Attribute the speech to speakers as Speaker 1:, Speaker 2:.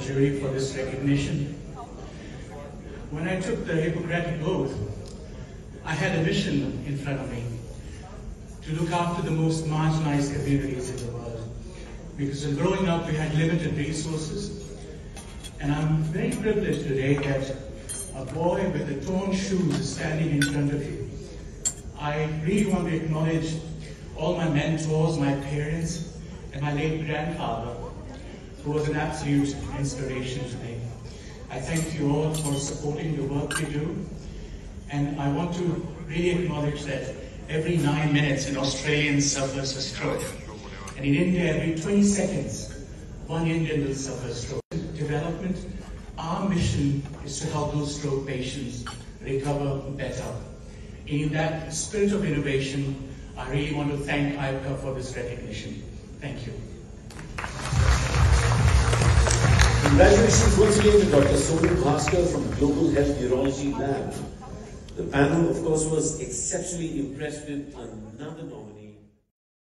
Speaker 1: jury for this recognition. When I took the Hippocratic Oath, I had a mission in front of me to look after the most marginalized communities in the world. Because in growing up, we had limited resources. And I'm very privileged today that a boy with the torn shoes is standing in front of you. I really want to acknowledge all my mentors, my parents, and my late grandfather, who was an absolute inspiration to me. I thank you all for supporting the work we do. And I want to really acknowledge that every nine minutes an Australian suffers a stroke. And in India, every 20 seconds, one Indian will suffer a stroke. Development, our mission is to help those stroke patients recover better. In that spirit of innovation, I really want to thank IABCA for this recognition. Thank you.
Speaker 2: Congratulations once again to Dr. Sonu Bhaskar from Global Health Neurology Lab. The panel, of course, was exceptionally impressed with another nominee.